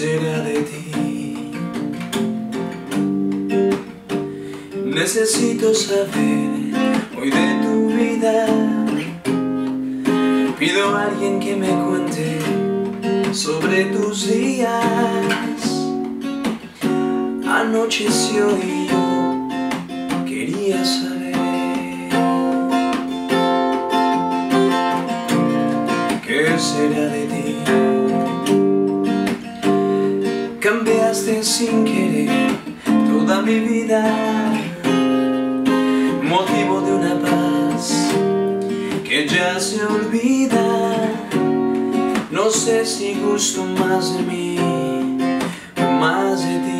será de ti? Necesito saber hoy de tu vida Pido a alguien que me cuente sobre tus días Anocheció y yo quería saber ¿Qué será de ti? Cambiaste sin querer toda mi vida, motivo de una paz que ya se olvida. No sé si gusto más de mí más de ti.